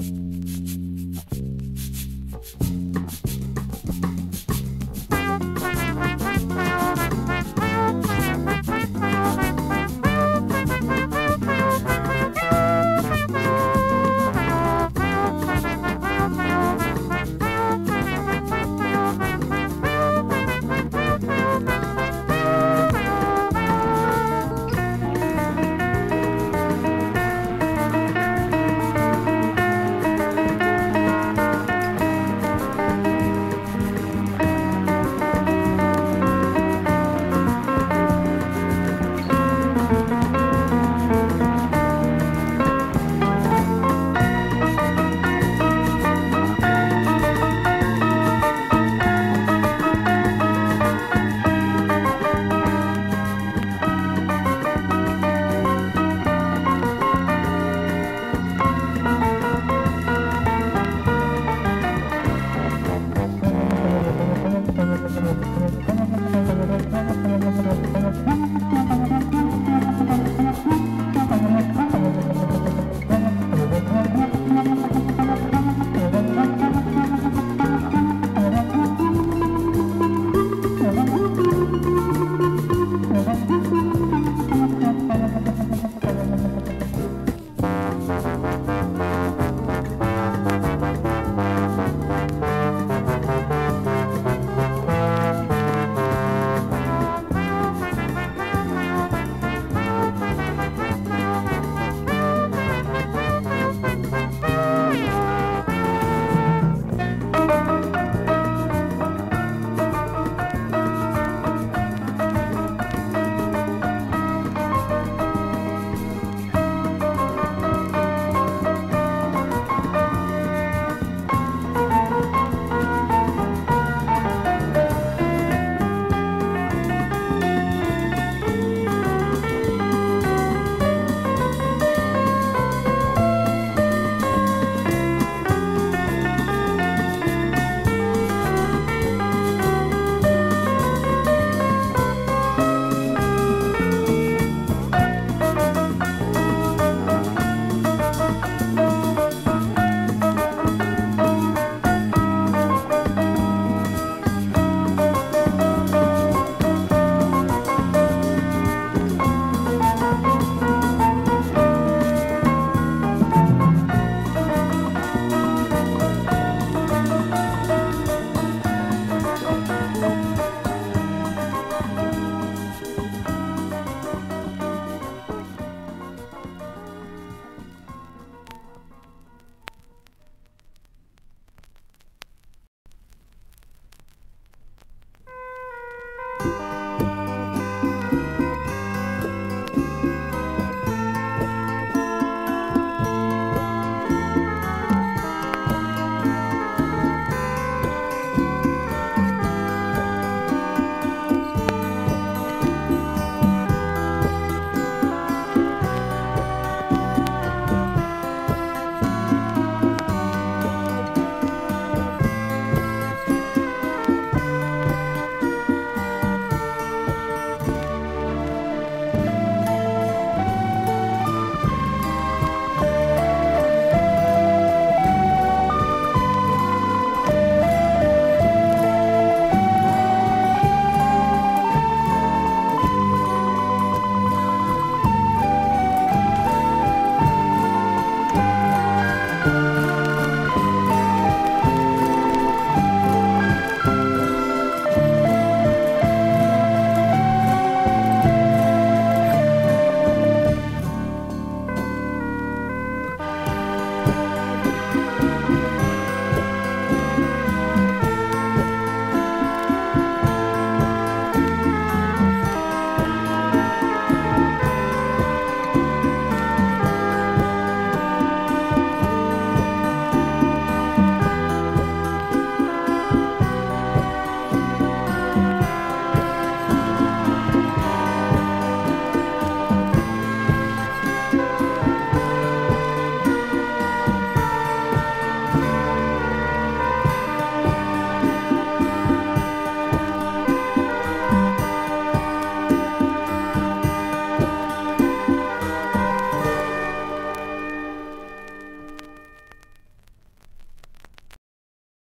you